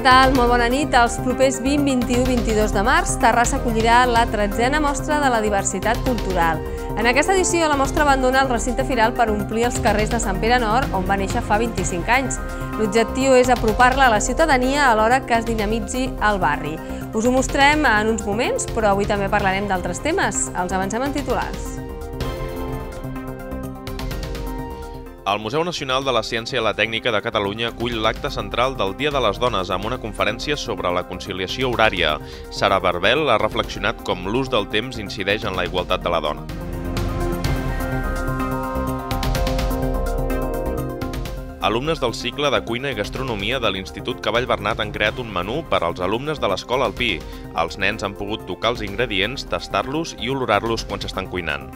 Tal? Molt bona nit. Els propers 20, 21, 22 de març, Terrassa acollirà la tretzena mostra de la diversitat cultural. En aquesta edició, la mostra abandona el recinte firal per omplir els carrers de Sant Pere Nord, on va néixer fa 25 anys. L'objectiu és apropar-la a la ciutadania alhora que es dinamitzi el barri. Us ho mostrem en uns moments, però avui també parlarem d'altres temes. Els avancem en titulars. El Museu Nacional de la Ciència i la Tècnica de Catalunya acull l'acte central del Dia de les Dones amb una conferència sobre la conciliació horària. Sara Barbel ha reflexionat com l'ús del temps incideix en la igualtat de la dona. Alumnes del cicle de cuina i gastronomia de l'Institut Cavall Bernat han creat un menú per als alumnes de l'escola Alpí. Els nens han pogut tocar els ingredients, tastar-los i olorar-los quan s'estan cuinant.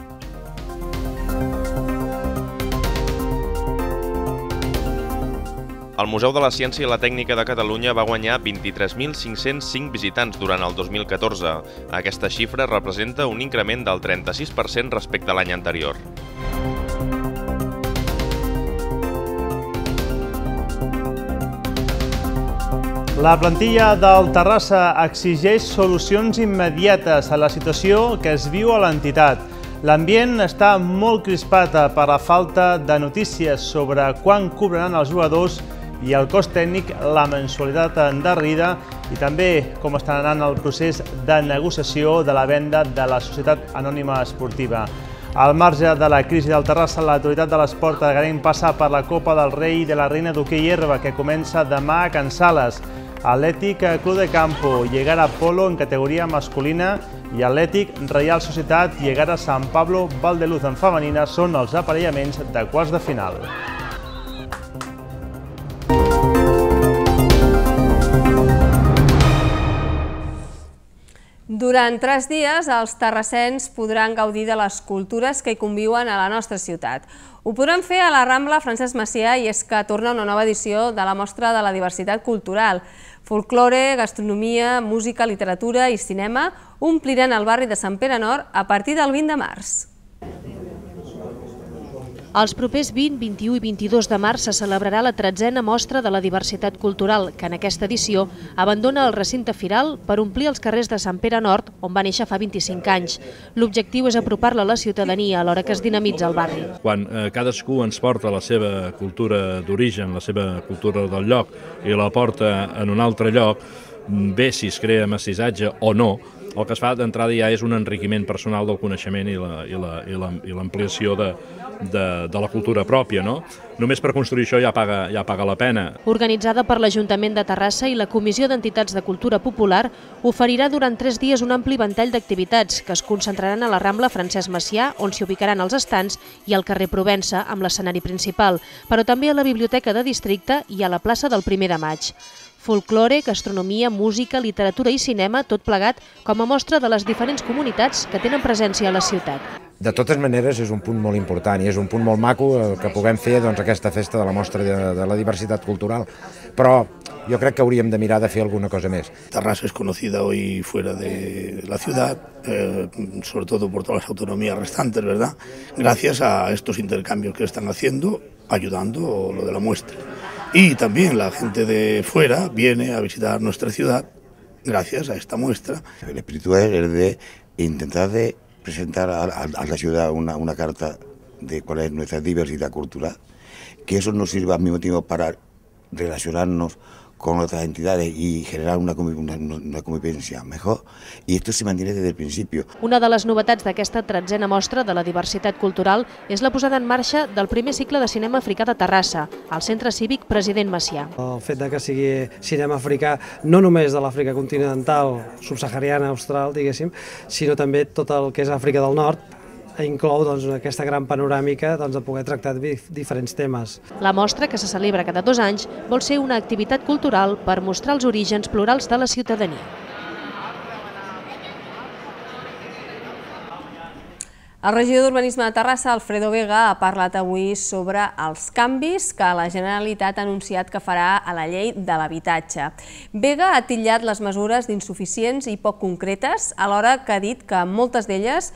El Museu de la Ciència i la Tècnica de Catalunya va guanyar 23.505 visitants durant el 2014. Aquesta xifra representa un increment del 36% respecte a l'any anterior. La plantilla del Terrassa exigeix solucions immediates a la situació que es viu a l'entitat. L'ambient està molt crispat per la falta de notícies sobre quan cobraran els jugadors i el cost tècnic, la mensualitat endarrerida i també com està anant el procés de negociació de la venda de la Societat Anònima Esportiva. Al marge de la crisi del Terrassa, l'autoritat de l'esport Garín passa per la Copa del Rei i de la Reina d'Hockey Herba, que comença demà a Can Sales. Atlètic Club de Campo, Llegara Polo en categoria masculina i Atlètic Reial Societat Llegara San Pablo Valdeluz en femenina són els aparellaments de quarts de final. Durant tres dies, els terrassens podran gaudir de les cultures que hi conviuen a la nostra ciutat. Ho podran fer a la Rambla Francesc Macià i és que torna una nova edició de la Mostra de la Diversitat Cultural. Folklore, gastronomia, música, literatura i cinema ompliran el barri de Sant Pere Nord a partir del 20 de març. Els propers 20, 21 i 22 de març se celebrarà la tretzena mostra de la diversitat cultural, que en aquesta edició abandona el recinte firal per omplir els carrers de Sant Pere Nord, on va néixer fa 25 anys. L'objectiu és apropar-la a la ciutadania a l'hora que es dinamitza el barri. Quan eh, cadascú ens porta la seva cultura d'origen, la seva cultura del lloc, i la porta en un altre lloc, bé si es crea massissatge o no, el que es fa d'entrada ja és un enriquiment personal del coneixement i l'ampliació de, de, de la cultura pròpia. No? Només per construir això ja paga, ja paga la pena. Organitzada per l'Ajuntament de Terrassa i la Comissió d'Entitats de Cultura Popular, oferirà durant tres dies un ampli ventall d'activitats que es concentraran a la Rambla Francesc Macià, on s'hi ubicaran els estants, i al carrer Provença, amb l'escenari principal, però també a la Biblioteca de Districte i a la plaça del primer de maig folklore, gastronomia, música, literatura i cinema, tot plegat com a mostra de les diferents comunitats que tenen presència a la ciutat. De totes maneres, és un punt molt important i és un punt molt maco el que puguem fer doncs, aquesta festa de la mostra de, de la diversitat cultural. Però jo crec que hauríem de mirar de fer alguna cosa més. Terrassa es conocida hoy fuera de la ciudad, eh, sobre todo por todas las autonomías restantes, ¿verdad? Gracias a estos intercambios que están haciendo, ayudando lo de la muestra. Y también la gente de fuera viene a visitar nuestra ciudad gracias a esta muestra. El espíritu es el de intentar de presentar a, a, a la ciudad una, una, carta de cuál es nuestra diversidad cultural, que eso nos sirva al mismo tiempo para relacionarnos con otras entidades y generar una, una, una convivencia mejor. Y esto se mantiene desde el principio. Una de les novetats d'aquesta tretzena mostra de la diversitat cultural és la posada en marxa del primer cicle de cinema africà de Terrassa, al Centre Cívic President Macià. El fet de que sigui cinema africà no només de l'Àfrica continental, subsahariana, austral, diguéssim, sinó també tot el que és Àfrica del Nord, inclou doncs, aquesta gran panoràmica doncs, de poder tractar diferents temes. La mostra, que se celebra cada dos anys, vol ser una activitat cultural per mostrar els orígens plurals de la ciutadania. El regidor d'Urbanisme de Terrassa, Alfredo Vega, ha parlat avui sobre els canvis que la Generalitat ha anunciat que farà a la llei de l'habitatge. Vega ha titllat les mesures d'insuficients i poc concretes, alhora que ha dit que moltes d'elles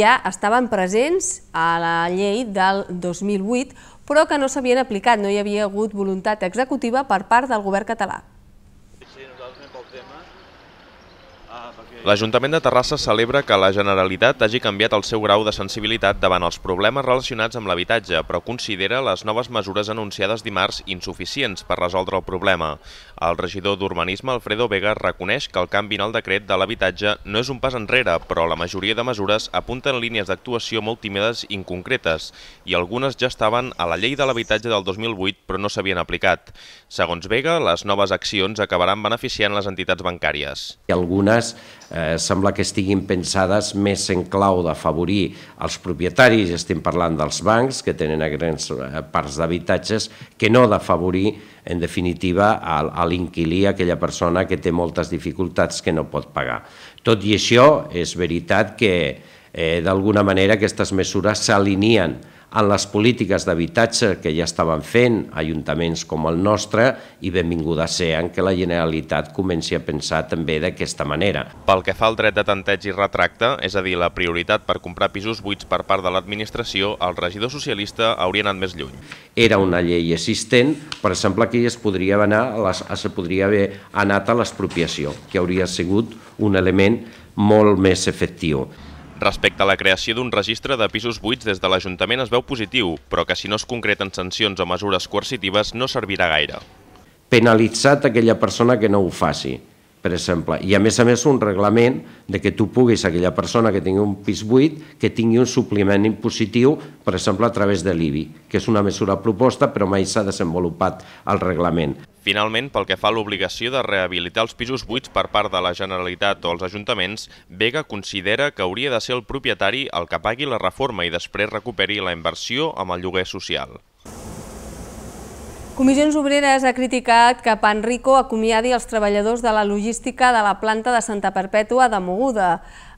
ja estaven presents a la llei del 2008, però que no s'havien aplicat, no hi havia hagut voluntat executiva per part del govern català. L'Ajuntament de Terrassa celebra que la Generalitat hagi canviat el seu grau de sensibilitat davant els problemes relacionats amb l'habitatge, però considera les noves mesures anunciades dimarts insuficients per resoldre el problema. El regidor d'Urbanisme, Alfredo Vega, reconeix que el canvi en el decret de l'habitatge no és un pas enrere, però la majoria de mesures apunten línies d'actuació molt tímides i inconcretes, i algunes ja estaven a la llei de l'habitatge del 2008 però no s'havien aplicat. Segons Vega, les noves accions acabaran beneficiant les entitats bancàries. Algunes eh, sembla que estiguin pensades més en clau d'afavorir els propietaris, estem parlant dels bancs que tenen grans eh, parts d'habitatges, que no d'afavorir en definitiva a, l'inquilí, aquella persona que té moltes dificultats que no pot pagar. Tot i això, és veritat que eh, d'alguna manera aquestes mesures s'alineen en les polítiques d'habitatge que ja estaven fent ajuntaments com el nostre i benvinguda en que la Generalitat comenci a pensar també d'aquesta manera. Pel que fa al dret de tanteig i retracte, és a dir, la prioritat per comprar pisos buits per part de l'administració, el regidor socialista hauria anat més lluny. Era una llei existent, per exemple, que es podria, anar a les, es podria haver anat a l'expropiació, que hauria sigut un element molt més efectiu. Respecte a la creació d'un registre de pisos buits des de l'Ajuntament es veu positiu, però que si no es concreten sancions o mesures coercitives no servirà gaire. Penalitzat aquella persona que no ho faci per exemple, i a més a més un reglament de que tu puguis, aquella persona que tingui un pis buit, que tingui un supliment impositiu, per exemple, a través de l'IBI, que és una mesura proposta però mai s'ha desenvolupat el reglament. Finalment, pel que fa a l'obligació de rehabilitar els pisos buits per part de la Generalitat o els ajuntaments, Vega considera que hauria de ser el propietari el que pagui la reforma i després recuperi la inversió amb el lloguer social. Comissions Obreres ha criticat que Panrico acomiadi els treballadors de la logística de la planta de Santa Perpètua de Moguda.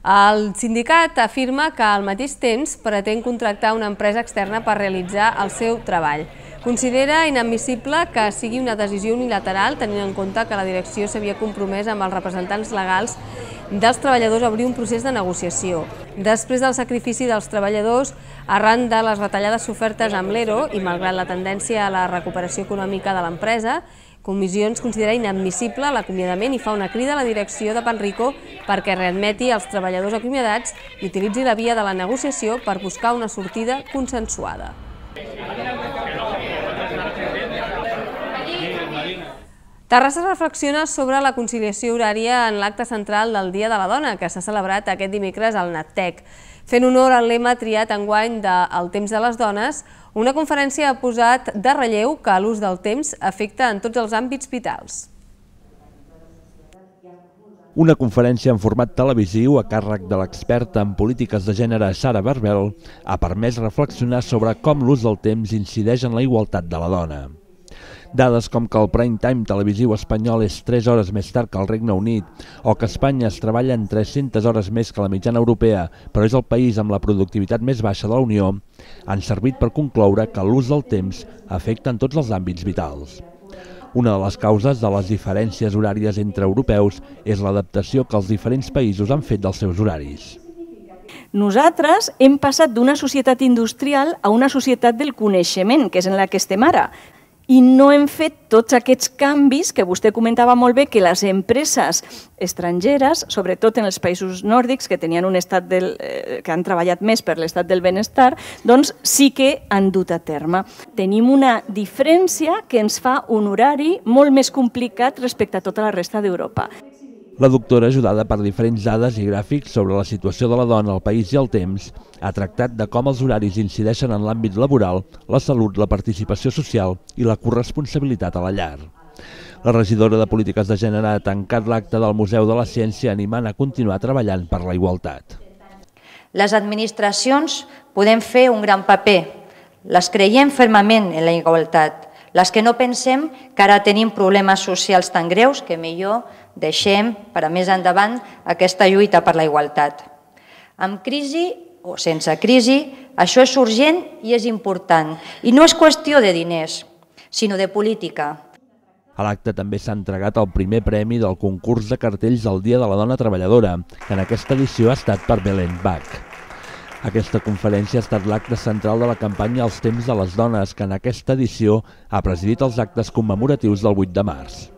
El sindicat afirma que al mateix temps pretén contractar una empresa externa per realitzar el seu treball. Considera inadmissible que sigui una decisió unilateral, tenint en compte que la direcció s'havia compromès amb els representants legals dels treballadors a obrir un procés de negociació. Després del sacrifici dels treballadors, arran de les retallades sofertes amb l'ERO i malgrat la tendència a la recuperació econòmica de l'empresa, Comissions considera inadmissible l'acomiadament i fa una crida a la direcció de Panrico perquè readmeti els treballadors acomiadats i utilitzi la via de la negociació per buscar una sortida consensuada. Terrassa reflexiona sobre la conciliació horària en l'acte central del Dia de la Dona, que s'ha celebrat aquest dimecres al NATTEC. Fent honor al lema triat enguany de El temps de les dones, una conferència ha posat de relleu que l'ús del temps afecta en tots els àmbits vitals. Una conferència en format televisiu a càrrec de l'experta en polítiques de gènere Sara Barbel ha permès reflexionar sobre com l'ús del temps incideix en la igualtat de la dona. Dades com que el prime time televisiu espanyol és 3 hores més tard que el Regne Unit o que Espanya es treballa en 300 hores més que la mitjana europea, però és el país amb la productivitat més baixa de la Unió, han servit per concloure que l'ús del temps afecta en tots els àmbits vitals. Una de les causes de les diferències horàries entre europeus és l'adaptació que els diferents països han fet dels seus horaris. Nosaltres hem passat d'una societat industrial a una societat del coneixement, que és en la que estem ara i no hem fet tots aquests canvis que vostè comentava molt bé que les empreses estrangeres, sobretot en els països nòrdics que tenien un estat del, eh, que han treballat més per l'estat del benestar, doncs sí que han dut a terme. Tenim una diferència que ens fa un horari molt més complicat respecte a tota la resta d'Europa. La doctora, ajudada per diferents dades i gràfics sobre la situació de la dona al país i el temps, ha tractat de com els horaris incideixen en l'àmbit laboral, la salut, la participació social i la corresponsabilitat a la llar. La regidora de Polítiques de Gènere ha tancat l'acte del Museu de la Ciència animant a continuar treballant per la igualtat. Les administracions podem fer un gran paper. Les creiem fermament en la igualtat. Les que no pensem que ara tenim problemes socials tan greus que millor deixem per a més endavant aquesta lluita per la igualtat. Amb crisi o sense crisi, això és urgent i és important. I no és qüestió de diners, sinó de política. A l'acte també s'ha entregat el primer premi del concurs de cartells del Dia de la Dona Treballadora, que en aquesta edició ha estat per Belén Bach. Aquesta conferència ha estat l'acte central de la campanya Els temps de les dones, que en aquesta edició ha presidit els actes commemoratius del 8 de març.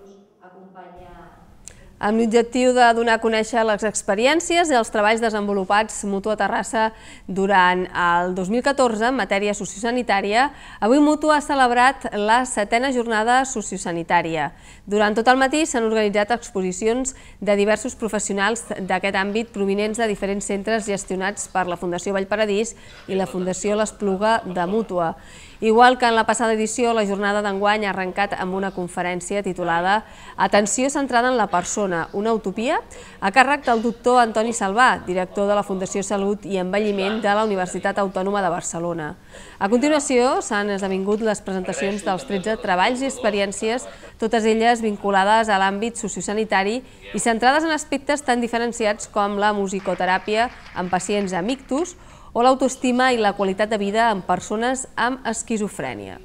Amb l'objectiu de donar a conèixer les experiències i els treballs desenvolupats Mutua Terrassa durant el 2014 en matèria sociosanitària, avui Mutua ha celebrat la setena jornada sociosanitària. Durant tot el matí s'han organitzat exposicions de diversos professionals d'aquest àmbit provinents de diferents centres gestionats per la Fundació Vallparadís i la Fundació l'Espluga de Mútua. Igual que en la passada edició, la jornada d'enguany ha arrencat amb una conferència titulada Atenció centrada en la persona, una utopia, a càrrec del doctor Antoni Salvà, director de la Fundació Salut i Envelliment de la Universitat Autònoma de Barcelona. A continuació s'han esdevingut les presentacions dels 13 treballs i experiències, totes elles vinculades a l'àmbit sociosanitari i centrades en aspectes tan diferenciats com la musicoteràpia en pacients amb ictus o l'autoestima i la qualitat de vida en persones amb esquizofrènia.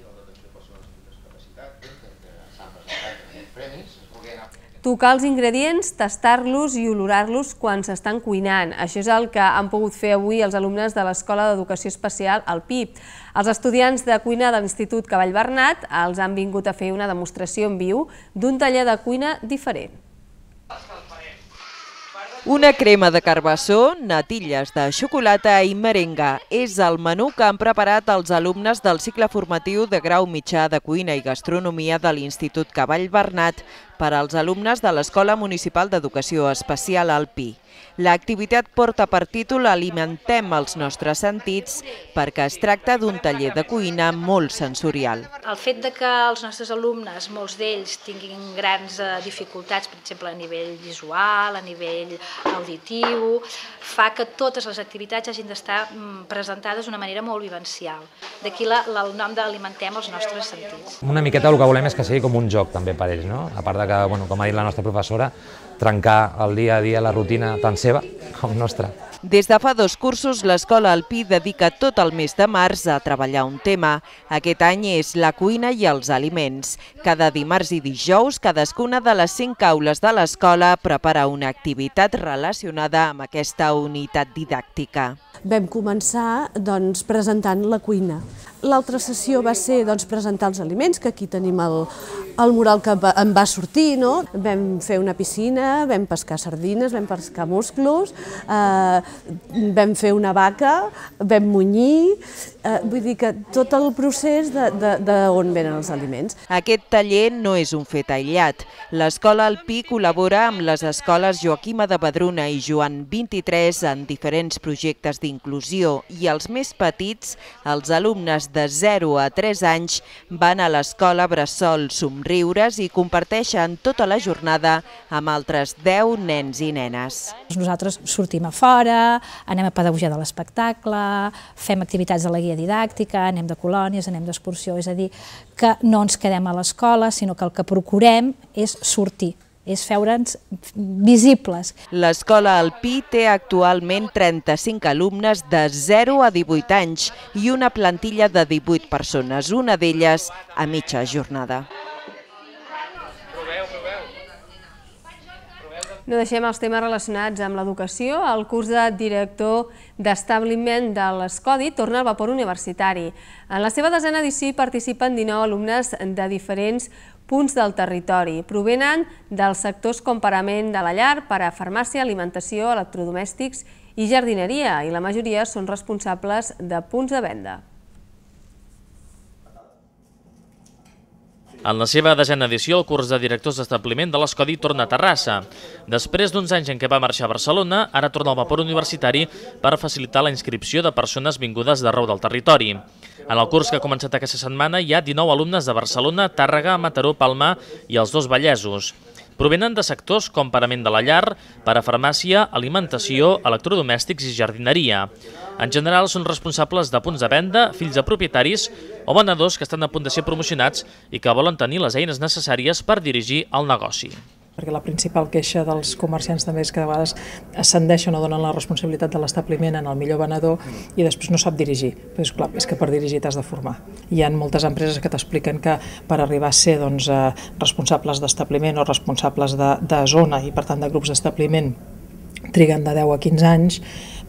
Tocar els ingredients, tastar-los i olorar-los quan s'estan cuinant. Això és el que han pogut fer avui els alumnes de l'Escola d'Educació Especial, el PIP. Els estudiants de cuina de l'Institut Cavall Bernat els han vingut a fer una demostració en viu d'un taller de cuina diferent. Una crema de carbassó, natilles de xocolata i merenga. És el menú que han preparat els alumnes del cicle formatiu de grau mitjà de cuina i gastronomia de l'Institut Cavall Bernat per als alumnes de l'Escola Municipal d'Educació Especial Alpí. L'activitat porta per títol Alimentem els nostres sentits perquè es tracta d'un taller de cuina molt sensorial. El fet de que els nostres alumnes, molts d'ells, tinguin grans eh, dificultats, per exemple, a nivell visual, a nivell auditiu, fa que totes les activitats hagin d'estar mm, presentades d'una manera molt vivencial. D'aquí el nom d'Alimentem els nostres sentits. Una miqueta el que volem és que sigui com un joc també per ells, no? a part de que, bueno, com ha dit la nostra professora, trencar el dia a dia la rutina tant seva com nostra. Des de fa dos cursos, l'Escola Alpí dedica tot el mes de març a treballar un tema. Aquest any és la cuina i els aliments. Cada dimarts i dijous, cadascuna de les cinc aules de l'escola prepara una activitat relacionada amb aquesta unitat didàctica. Vam començar doncs, presentant la cuina. L'altra sessió va ser doncs, presentar els aliments, que aquí tenim el, el mural que va, em va sortir. No? Vam fer una piscina, vam pescar sardines, vam pescar musclos, eh, vam fer una vaca, vam munyir, eh, vull dir que tot el procés de, de, de on venen els aliments. Aquest taller no és un fet aïllat. L'escola Alpí col·labora amb les escoles Joaquima de Badruna i Joan 23 en diferents projectes d'inclusió i els més petits, els alumnes de 0 a 3 anys van a l'escola Bressol Somriures i comparteixen tota la jornada amb altres 10 nens i nenes. Nosaltres sortim a fora, anem a pedagogia de l'espectacle, fem activitats de la guia didàctica, anem de colònies, anem d'excursió, és a dir, que no ens quedem a l'escola, sinó que el que procurem és sortir, és feure'ns visibles. L'escola Alpí té actualment 35 alumnes de 0 a 18 anys i una plantilla de 18 persones, una d'elles a mitja jornada. No deixem els temes relacionats amb l'educació. El curs de director d'establiment de l'Escodi torna al vapor universitari. En la seva desena edició participen 19 alumnes de diferents punts del territori. Provenen dels sectors com parament de la llar, per a farmàcia, alimentació, electrodomèstics i jardineria, i la majoria són responsables de punts de venda. En la seva desena edició, el curs de directors d'establiment de l'Escodi torna a Terrassa. Després d'uns anys en què va marxar a Barcelona, ara torna al vapor universitari per facilitar la inscripció de persones vingudes d'arreu del territori. En el curs que ha començat aquesta setmana hi ha 19 alumnes de Barcelona, Tàrrega, Mataró, Palma i els dos Vallesos. Provenen de sectors com parament de la llar, parafarmàcia, alimentació, electrodomèstics i jardineria. En general són responsables de punts de venda, fills de propietaris o venedors que estan a punt de ser promocionats i que volen tenir les eines necessàries per dirigir el negoci perquè la principal queixa dels comerciants també és que de vegades ascendeixen o donen la responsabilitat de l'establiment en el millor venedor i després no sap dirigir. Però és, clar, és que per dirigir t'has de formar. Hi ha moltes empreses que t'expliquen que per arribar a ser doncs, eh, responsables d'establiment o responsables de, de zona i per tant de grups d'establiment triguen de 10 a 15 anys,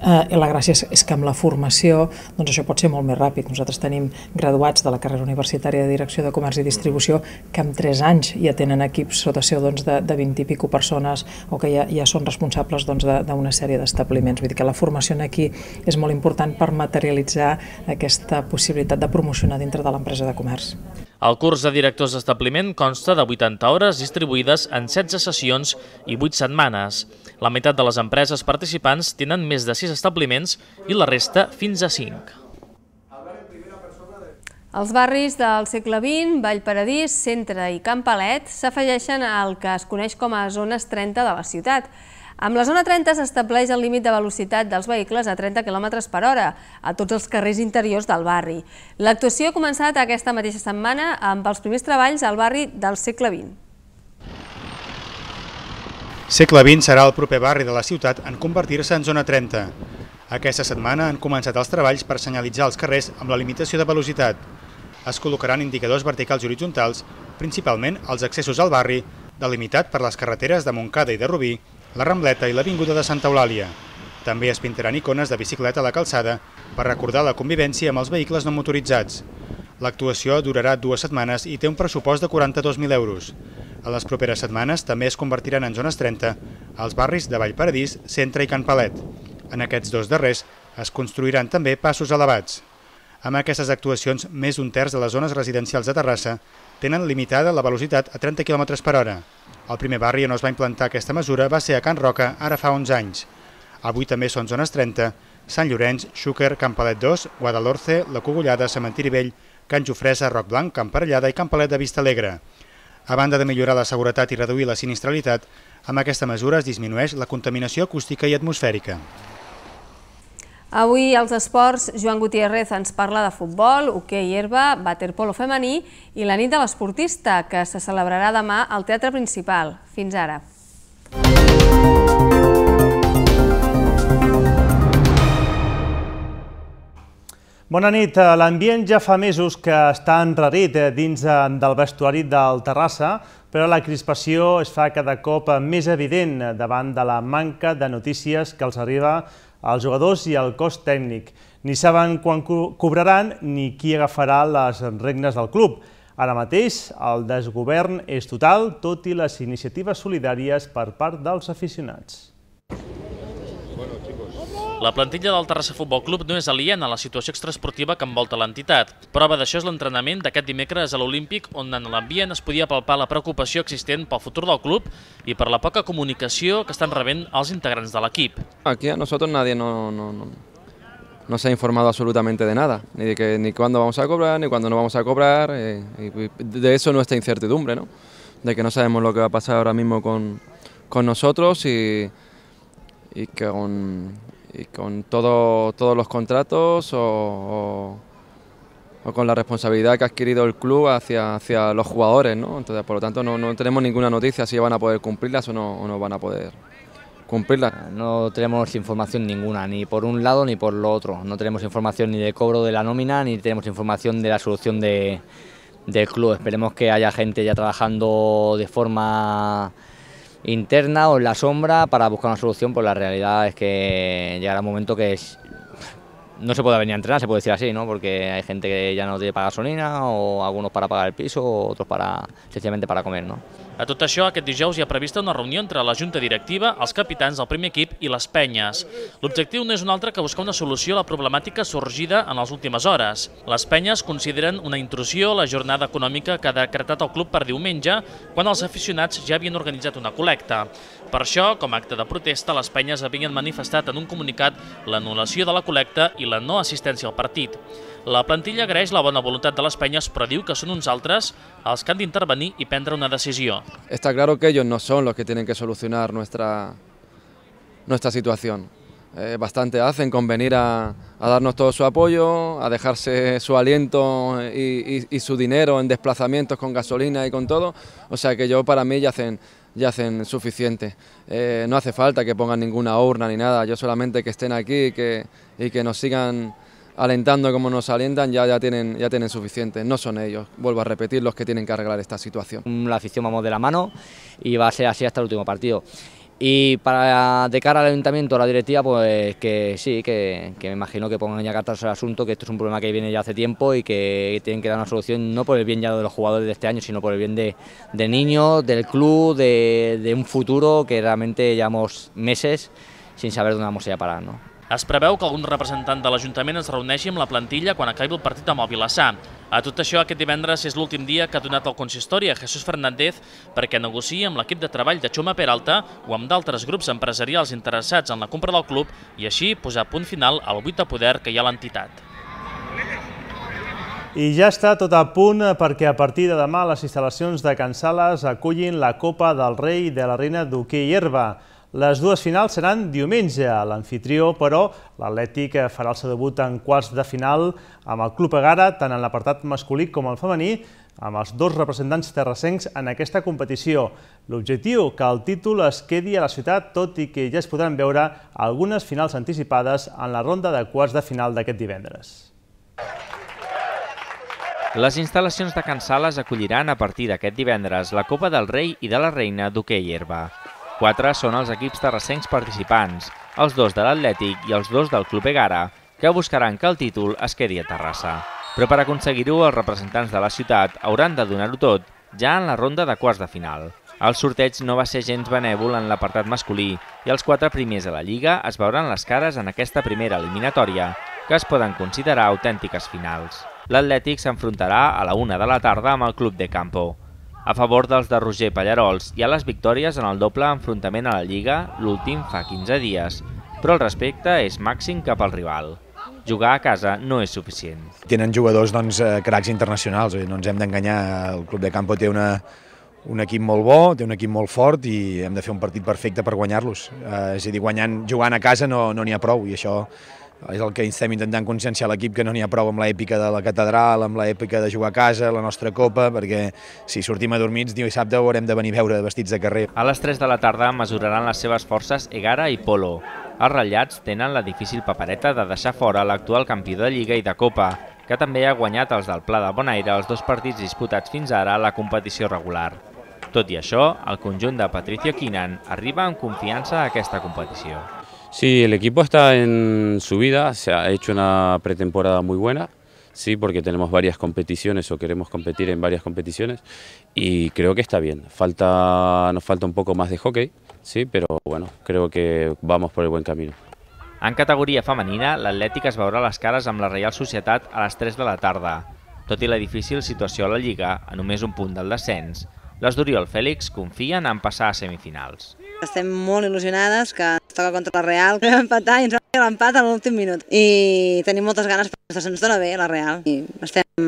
eh, i la gràcia és, és que amb la formació doncs això pot ser molt més ràpid. Nosaltres tenim graduats de la carrera universitària de Direcció de Comerç i Distribució que en 3 anys ja tenen equips sota seu doncs, de, de 20 i pico persones o que ja, ja són responsables doncs, d'una doncs, sèrie d'establiments. Vull dir que la formació aquí és molt important per materialitzar aquesta possibilitat de promocionar dintre de l'empresa de comerç. El curs de directors d'establiment consta de 80 hores distribuïdes en 16 sessions i 8 setmanes. La meitat de les empreses participants tenen més de 6 establiments i la resta fins a 5. Els barris del segle XX, Vallparadís, Centre i Camp Palet s'afegeixen al que es coneix com a zones 30 de la ciutat. Amb la zona 30 s'estableix el límit de velocitat dels vehicles a 30 km per hora a tots els carrers interiors del barri. L'actuació ha començat aquesta mateixa setmana amb els primers treballs al barri del segle XX. Segle XX serà el proper barri de la ciutat en convertir-se en zona 30. Aquesta setmana han començat els treballs per senyalitzar els carrers amb la limitació de velocitat. Es col·locaran indicadors verticals i horitzontals, principalment als accessos al barri, delimitat per les carreteres de Montcada i de Rubí la Rambleta i l'Avinguda de Santa Eulàlia. També es pintaran icones de bicicleta a la calçada per recordar la convivència amb els vehicles no motoritzats. L'actuació durarà dues setmanes i té un pressupost de 42.000 euros. A les properes setmanes també es convertiran en zones 30 els barris de Vallparadís, Centre i Can Palet. En aquests dos darrers es construiran també passos elevats. Amb aquestes actuacions, més d'un terç de les zones residencials de Terrassa tenen limitada la velocitat a 30 km per hora. El primer barri on es va implantar aquesta mesura va ser a Can Roca, ara fa 11 anys. Avui també són zones 30, Sant Llorenç, Xúquer, Campalet 2, Guadalhorce, La Cogullada, Cementiri Vell, Can Jofresa, Roc Blanc, Camp Parellada i Campalet de Vista Alegre. A banda de millorar la seguretat i reduir la sinistralitat, amb aquesta mesura es disminueix la contaminació acústica i atmosfèrica. Avui als esports, Joan Gutiérrez ens parla de futbol, hoquei herba, waterpolo femení i la nit de l'esportista, que se celebrarà demà al Teatre Principal. Fins ara. Bona nit. L'ambient ja fa mesos que està enrarit dins del vestuari del Terrassa, però la crispació es fa cada cop més evident davant de la manca de notícies que els arriba els jugadors i el cos tècnic. Ni saben quan cobraran ni qui agafarà les regnes del club. Ara mateix, el desgovern és total, tot i les iniciatives solidàries per part dels aficionats. La plantilla del Terrassa Futbol Club no és aliena a la situació extraesportiva que envolta l'entitat. Prova d'això és l'entrenament d'aquest dimecres a l'Olímpic, on en l'ambient es podia palpar la preocupació existent pel futur del club i per la poca comunicació que estan rebent els integrants de l'equip. Aquí a nosotros nadie no, no, no, no se ha informado absolutamente de nada, ni de que ni cuándo vamos a cobrar, ni cuándo no vamos a cobrar, eh, y de eso nuestra incertidumbre, ¿no? de que no sabemos lo que va a pasar ahora mismo con, con nosotros y, y con, y con todo, todos los contratos o, o, con la responsabilidad que ha adquirido el club hacia, hacia los jugadores. ¿no? Entonces, por lo tanto, no, no tenemos ninguna noticia si van a poder cumplirlas o no, o no van a poder cumplirlas. No tenemos información ninguna, ni por un lado ni por lo otro. No tenemos información ni de cobro de la nómina, ni tenemos información de la solución de, del club. Esperemos que haya gente ya trabajando de forma interna o en la sombra para buscar una solución, pues la realidad es que llegará un momento que no se puede venir a entrenar, se puede decir así, ¿no? porque hay gente que ya no tiene para gasolina o algunos para pagar el piso o otros para, sencillamente para comer. ¿no? A tot això, aquest dijous hi ha prevista una reunió entre la Junta Directiva, els capitans del primer equip i les penyes. L'objectiu no és un altre que buscar una solució a la problemàtica sorgida en les últimes hores. Les penyes consideren una intrusió la jornada econòmica que ha decretat el club per diumenge, quan els aficionats ja havien organitzat una col·lecta. Per això, com a acte de protesta, les penyes havien manifestat en un comunicat l'anul·lació de la col·lecta i la no assistència al partit. La plantilla agraeix la bona voluntat de les penyes, però diu que són uns altres els que han d'intervenir i prendre una decisió. Está claro que ellos no son los que tienen que solucionar nuestra, nuestra situación. Eh, bastante hacen con venir a, a, darnos todo su apoyo, a dejarse su aliento y, y, su dinero en desplazamientos con gasolina y con todo. O sea que yo para mí ya hacen, ya hacen suficiente. Eh, no hace falta que pongan ninguna urna ni nada, yo solamente que estén aquí y que, y que nos sigan alentando como nos alientan, ya, ya, tienen, ya tienen suficiente. No son ellos, vuelvo a repetir, los que tienen que arreglar esta situación. La afición vamos de la mano y va a ser así hasta el último partido. Y para de cara al ayuntamiento, a la directiva, pues que sí, que, me imagino que pongan ya cartas al asunto, que esto es un problema que viene ya hace tiempo y que tienen que dar una solución no por el bien ya de los jugadores de este año, sino por el bien de, de niños, del club, de, de un futuro que realmente llevamos meses sin saber dónde vamos a ir a parar. ¿no? Es preveu que algun representant de l'Ajuntament es reuneixi amb la plantilla quan acabi el partit amb el Vilassar. A tot això, aquest divendres és l'últim dia que ha donat el consistori a Jesús Fernández perquè negociï amb l'equip de treball de Xuma Peralta o amb d'altres grups empresarials interessats en la compra del club i així posar punt final al buit de poder que hi ha a l'entitat. I ja està tot a punt perquè a partir de demà les instal·lacions de Can Sales acullin la Copa del Rei de la Reina d'Hockey Herba. Les dues finals seran diumenge. L'anfitrió, però, l'Atlètic farà el seu debut en quarts de final amb el Club Egara, tant en l'apartat masculí com el femení, amb els dos representants terrassencs en aquesta competició. L'objectiu, que el títol es quedi a la ciutat, tot i que ja es podran veure algunes finals anticipades en la ronda de quarts de final d'aquest divendres. Les instal·lacions de Can Sales acolliran a partir d'aquest divendres la Copa del Rei i de la Reina d'hoquei herba. Quatre són els equips terrassencs participants, els dos de l'Atlètic i els dos del Club Egara, que buscaran que el títol es quedi a Terrassa. Però per aconseguir-ho, els representants de la ciutat hauran de donar-ho tot ja en la ronda de quarts de final. El sorteig no va ser gens benèvol en l'apartat masculí i els quatre primers de la Lliga es veuran les cares en aquesta primera eliminatòria, que es poden considerar autèntiques finals. L'Atlètic s'enfrontarà a la una de la tarda amb el Club de Campo, a favor dels de Roger Pallarols i a les victòries en el doble enfrontament a la Lliga, l'últim fa 15 dies, però el respecte és màxim cap al rival. Jugar a casa no és suficient. Tenen jugadors doncs, eh, cracs internacionals, no ens hem d'enganyar, el Club de Campo té una, un equip molt bo, té un equip molt fort i hem de fer un partit perfecte per guanyar-los. Eh, és a dir, guanyant, jugant a casa no n'hi no ha prou i això és el que estem intentant conscienciar l'equip que no n'hi ha prou amb l'èpica de la catedral, amb l'èpica de jugar a casa, la nostra copa, perquè si sortim adormits dissabte ho haurem de venir a veure vestits de carrer. A les 3 de la tarda mesuraran les seves forces Egara i Polo. Els ratllats tenen la difícil papereta de deixar fora l'actual campió de Lliga i de Copa, que també ha guanyat els del Pla de Bonaire els dos partits disputats fins ara a la competició regular. Tot i això, el conjunt de Patricio Quinan arriba amb confiança a aquesta competició. Sí, el equipo está en subida, se ha hecho una pretemporada muy buena, sí, porque tenemos varias competiciones o queremos competir en varias competiciones y creo que está bien. Falta, nos falta un poco más de hockey, sí, pero bueno, creo que vamos por el buen camino. En categoria femenina, l'Atlètic es veurà les cares amb la Reial Societat a les 3 de la tarda. Tot i la difícil situació a la Lliga, a només un punt del descens, les d'Oriol Fèlix confien en passar a semifinals. Estem molt il·lusionades que toca contra la Real, que vam empatar i ens vam fer l'empat a l'últim minut. I tenim moltes ganes perquè se'ns dona bé la Real. I estem,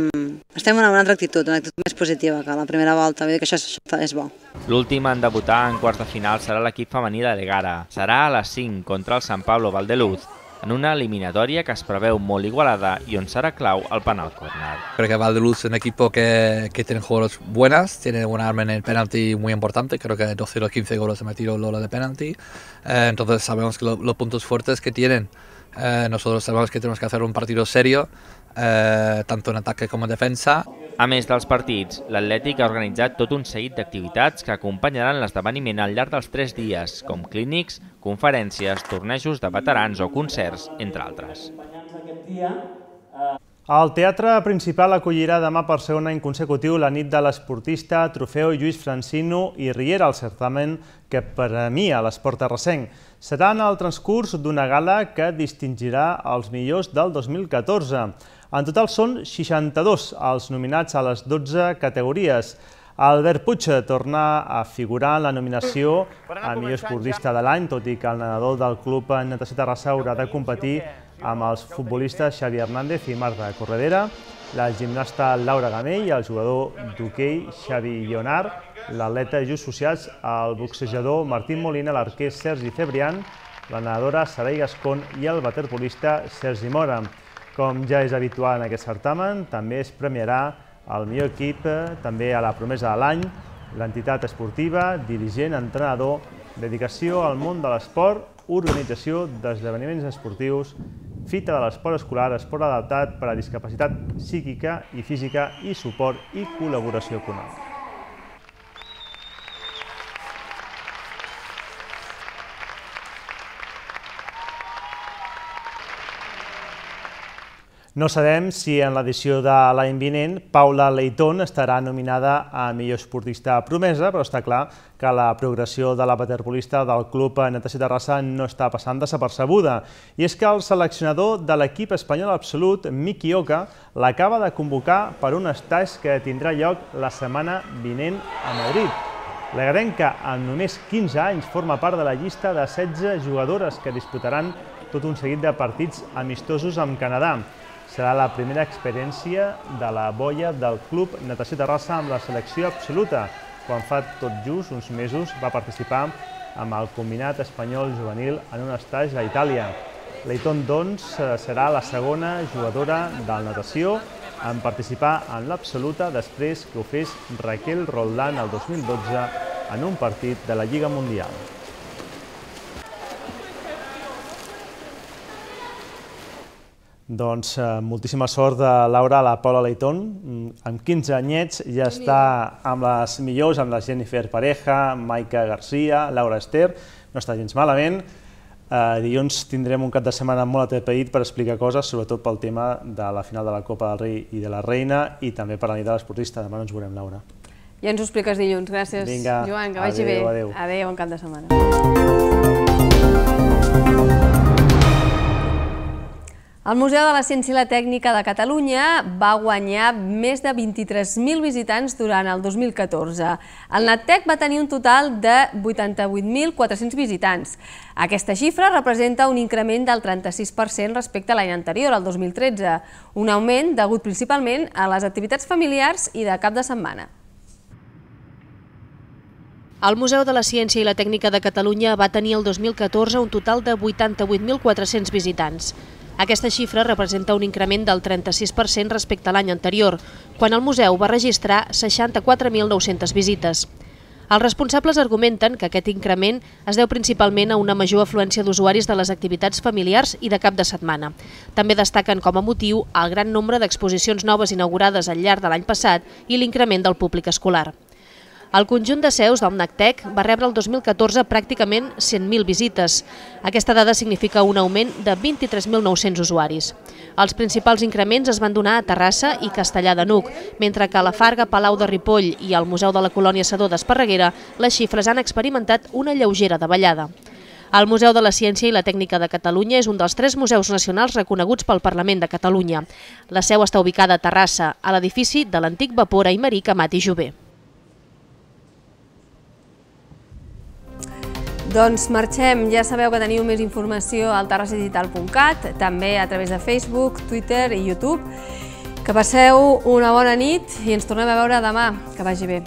estem en una altra actitud, una actitud més positiva que la primera volta, vull dir que això és, bo. L'últim en debutar en quarts de final serà l'equip femení de Legara. Serà a les 5 contra el San Pablo Valdeluz, en una eliminatoria que es preveu molt igualada y on serà clau el penal corner. Creo que Valdeluz es un equipo que, que tiene jugadores buenas, tiene un arma en el penalti muy importante, creo que 12 o 15 goles ha metido Lola de penalti, eh, entonces sabemos que lo, puntos fuertes que tienen. Eh, nosotros sabemos que tenemos que hacer un partido serio, eh, tanto en ataque como en defensa. A més dels partits, l'Atlètic ha organitzat tot un seguit d'activitats que acompanyaran l'esdeveniment al llarg dels tres dies, com clínics, conferències, tornejos de veterans o concerts, entre altres. El Teatre Principal acollirà demà per segon any consecutiu la nit de l'esportista Trofeu Lluís Francino i Riera, el certamen que premia l'esport terrassenc. Serà en el transcurs d'una gala que distingirà els millors del 2014. En total són 62 els nominats a les 12 categories. Albert Puig torna a figurar en la nominació a millor esportista de l'any, tot i que el nedador del club Natació Terrassa haurà de competir amb els futbolistes Xavi Hernández i Marta Corredera, la gimnasta Laura Gamell, el jugador d'hoquei Xavi Lleonard, l'atleta Just Sociats, el boxejador Martín Molina, l'arquer Sergi Febrián, la nedadora Sarai Gascon i el waterpolista Sergi Mora. Com ja és habitual en aquest certamen, també es premiarà el millor equip, també a la promesa de l'any, l'entitat esportiva, dirigent, entrenador, dedicació al món de l'esport, organització d'esdeveniments esportius, fita de l'esport escolar, esport adaptat per a discapacitat psíquica i física i suport i col·laboració econòmica. No sabem si en l'edició de l'any vinent Paula Leiton estarà nominada a millor esportista promesa, però està clar que la progressió de la waterpolista del Club Natació Terrassa no està passant desapercebuda. I és que el seleccionador de l'equip espanyol absolut, Miki Oka, l'acaba de convocar per un estatge que tindrà lloc la setmana vinent a Madrid. La Garenca, amb només 15 anys, forma part de la llista de 16 jugadores que disputaran tot un seguit de partits amistosos amb Canadà serà la primera experiència de la boia del Club Natació Terrassa amb la selecció absoluta, quan fa tot just uns mesos va participar amb el combinat espanyol juvenil en un estatge a Itàlia. Leiton, doncs, serà la segona jugadora del natació en participar en l'absoluta després que ho fes Raquel Roldán el 2012 en un partit de la Lliga Mundial. Doncs eh, moltíssima sort de Laura, la Paula Leiton. Mm, amb 15 anyets ja està amb les millors, amb la Jennifer Pareja, Maika Garcia, Laura Ester, no està gens malament. Eh, dilluns tindrem un cap de setmana molt atapeït per explicar coses, sobretot pel tema de la final de la Copa del Rei i de la Reina i també per la nit de l'esportista. Demà no ens veurem, Laura. Ja ens ho expliques dilluns. Gràcies, Vinga, Joan, que vagi adeu, bé. Adéu, adéu, bon cap de setmana. El Museu de la Ciència i la Tècnica de Catalunya va guanyar més de 23.000 visitants durant el 2014. El NATTEC va tenir un total de 88.400 visitants. Aquesta xifra representa un increment del 36% respecte a l'any anterior, el 2013, un augment degut principalment a les activitats familiars i de cap de setmana. El Museu de la Ciència i la Tècnica de Catalunya va tenir el 2014 un total de 88.400 visitants. Aquesta xifra representa un increment del 36% respecte a l'any anterior, quan el museu va registrar 64.900 visites. Els responsables argumenten que aquest increment es deu principalment a una major afluència d'usuaris de les activitats familiars i de cap de setmana. També destaquen com a motiu el gran nombre d'exposicions noves inaugurades al llarg de l'any passat i l'increment del públic escolar. El conjunt de seus del NACTEC va rebre el 2014 pràcticament 100.000 visites. Aquesta dada significa un augment de 23.900 usuaris. Els principals increments es van donar a Terrassa i Castellà de Nuc, mentre que a la Farga, Palau de Ripoll i al Museu de la Colònia Sador d'Esparreguera les xifres han experimentat una lleugera davallada. El Museu de la Ciència i la Tècnica de Catalunya és un dels tres museus nacionals reconeguts pel Parlament de Catalunya. La seu està ubicada a Terrassa, a l'edifici de l'antic vapor Aimeric Amat i Jové. Doncs marxem, ja sabeu que teniu més informació al terrassadigital.cat, també a través de Facebook, Twitter i YouTube. Que passeu una bona nit i ens tornem a veure demà. Que vagi bé.